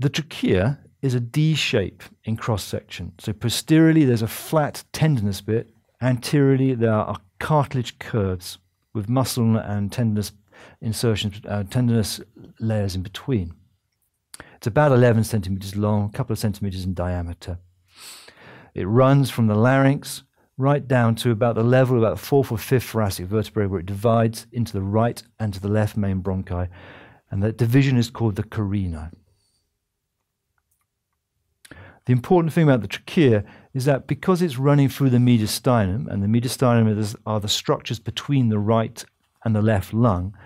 The trachea is a D shape in cross section. So posteriorly, there's a flat tendinous bit. Anteriorly, there are cartilage curves with muscle and tendinous insertions, uh, tendinous layers in between. It's about 11 centimeters long, a couple of centimeters in diameter. It runs from the larynx right down to about the level of about fourth or fifth thoracic vertebrae, where it divides into the right and to the left main bronchi. And that division is called the carina. The important thing about the trachea is that because it's running through the mediastinum, and the mediastinum are the structures between the right and the left lung,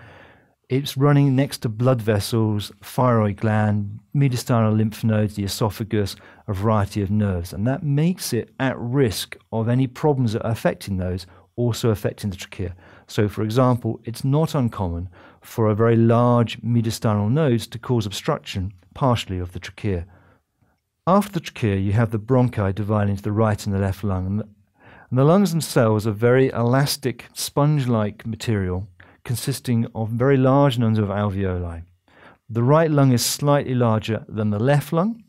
it's running next to blood vessels, thyroid gland, mediastinal lymph nodes, the esophagus, a variety of nerves. And that makes it at risk of any problems that are affecting those also affecting the trachea. So, for example, it's not uncommon for a very large mediastinal nodes to cause obstruction, partially of the trachea. After the trachea, you have the bronchi dividing into the right and the left lung. And the, and the lungs themselves are very elastic, sponge like material consisting of very large numbers of alveoli. The right lung is slightly larger than the left lung.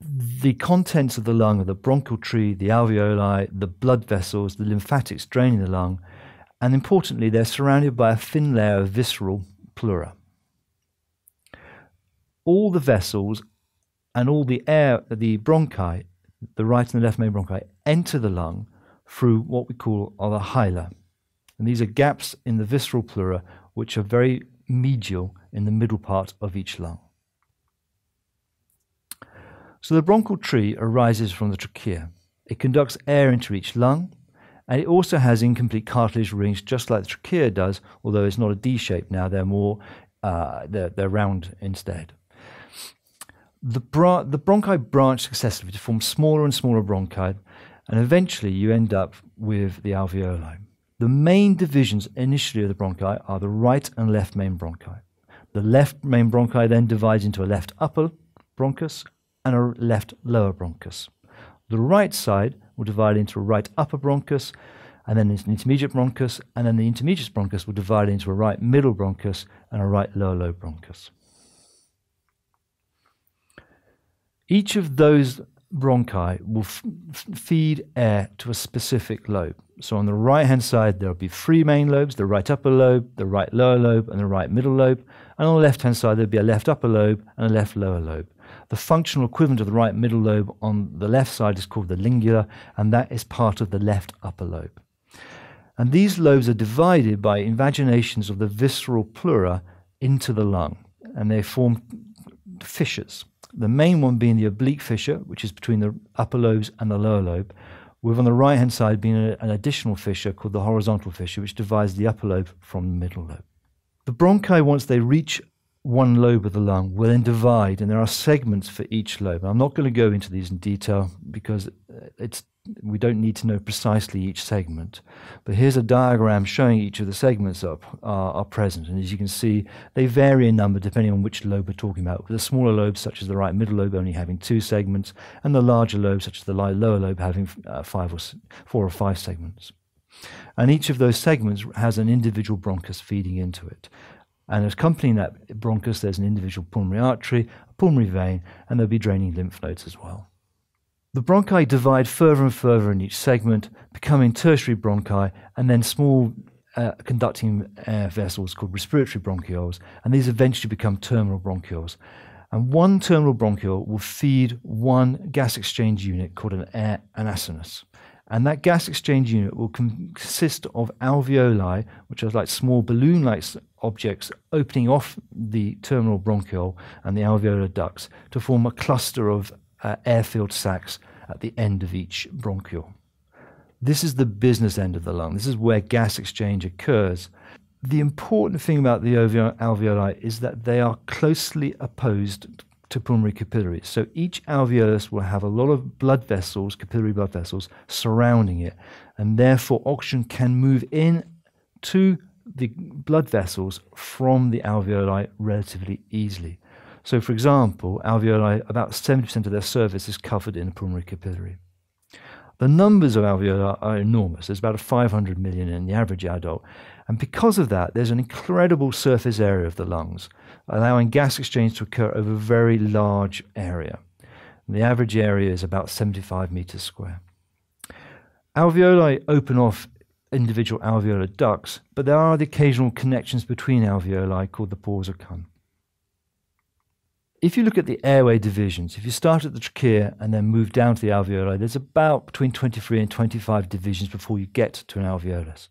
The contents of the lung are the bronchial tree, the alveoli, the blood vessels, the lymphatics draining the lung, and importantly, they're surrounded by a thin layer of visceral pleura all the vessels and all the air, the bronchi, the right and the left main bronchi, enter the lung through what we call the hila. And these are gaps in the visceral pleura which are very medial in the middle part of each lung. So the bronchial tree arises from the trachea. It conducts air into each lung, and it also has incomplete cartilage rings, just like the trachea does, although it's not a D shape now, they're more, uh, they're, they're round instead the, bra- the bronchi branch successively to form smaller and smaller bronchi, and eventually you end up with the alveoli. The main divisions initially of the bronchi are the right and left main bronchi. The left main bronchi then divides into a left upper bronchus and a left lower bronchus. The right side will divide into a right upper bronchus and then an intermediate bronchus, and then the intermediate bronchus will divide into a right middle bronchus and a right lower lobe bronchus. Each of those bronchi will f- feed air to a specific lobe. So on the right hand side, there will be three main lobes the right upper lobe, the right lower lobe, and the right middle lobe. And on the left hand side, there'll be a left upper lobe and a left lower lobe. The functional equivalent of the right middle lobe on the left side is called the lingula, and that is part of the left upper lobe. And these lobes are divided by invaginations of the visceral pleura into the lung, and they form fissures. The main one being the oblique fissure, which is between the upper lobes and the lower lobe, with on the right hand side being a, an additional fissure called the horizontal fissure, which divides the upper lobe from the middle lobe. The bronchi, once they reach one lobe of the lung, will then divide, and there are segments for each lobe. I'm not going to go into these in detail because it's we don't need to know precisely each segment. But here's a diagram showing each of the segments are, are, are, present. And as you can see, they vary in number depending on which lobe we're talking about. The smaller lobes, such as the right middle lobe, only having two segments, and the larger lobes, such as the lower lobe, having uh, five or four or five segments. And each of those segments has an individual bronchus feeding into it. And accompanying that bronchus, there's an individual pulmonary artery, a pulmonary vein, and there'll be draining lymph nodes as well. The bronchi divide further and further in each segment, becoming tertiary bronchi and then small uh, conducting air vessels called respiratory bronchioles, and these eventually become terminal bronchioles. And one terminal bronchiole will feed one gas exchange unit called an air anastomus. And that gas exchange unit will consist of alveoli, which are like small balloon like objects opening off the terminal bronchiole and the alveolar ducts to form a cluster of uh, air-filled sacs at the end of each bronchiole. This is the business end of the lung. This is where gas exchange occurs. The important thing about the alveoli is that they are closely opposed to pulmonary capillaries. So each alveolus will have a lot of blood vessels, capillary blood vessels, surrounding it, and therefore oxygen can move in to the blood vessels from the alveoli relatively easily. So, for example, alveoli, about 70% of their surface is covered in a pulmonary capillary. The numbers of alveoli are enormous. There's about 500 million in the average adult. And because of that, there's an incredible surface area of the lungs, allowing gas exchange to occur over a very large area. And the average area is about 75 meters square. Alveoli open off individual alveolar ducts, but there are the occasional connections between alveoli called the pores of Kohn. If you look at the airway divisions, if you start at the trachea and then move down to the alveoli, there's about between 23 and 25 divisions before you get to an alveolus.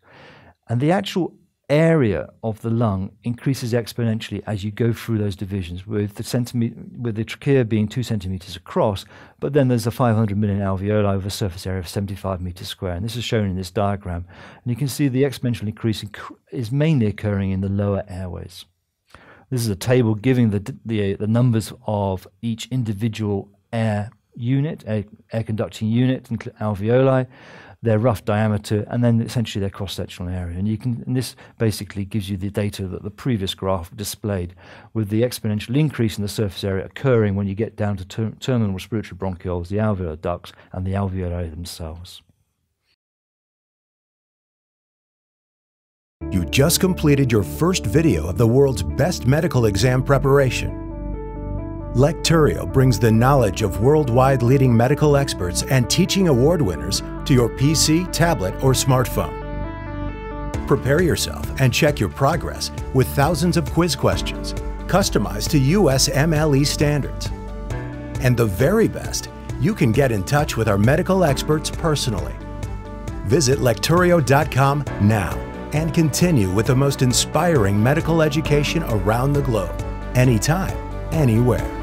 And the actual area of the lung increases exponentially as you go through those divisions, with the, centimeter, with the trachea being two centimeters across, but then there's a 500 million alveoli with a surface area of 75 meters square. And this is shown in this diagram. And you can see the exponential increase is mainly occurring in the lower airways. This is a table giving the, the, uh, the numbers of each individual air unit, air, air conducting unit, and alveoli, their rough diameter, and then essentially their cross-sectional area. And you can, and this basically gives you the data that the previous graph displayed, with the exponential increase in the surface area occurring when you get down to ter terminal respiratory bronchioles, the alveolar ducts, and the alveoli themselves. You just completed your first video of the world's best medical exam preparation. Lecturio brings the knowledge of worldwide leading medical experts and teaching award winners to your PC, tablet, or smartphone. Prepare yourself and check your progress with thousands of quiz questions customized to USMLE standards. And the very best, you can get in touch with our medical experts personally. Visit lecturio.com now and continue with the most inspiring medical education around the globe, anytime, anywhere.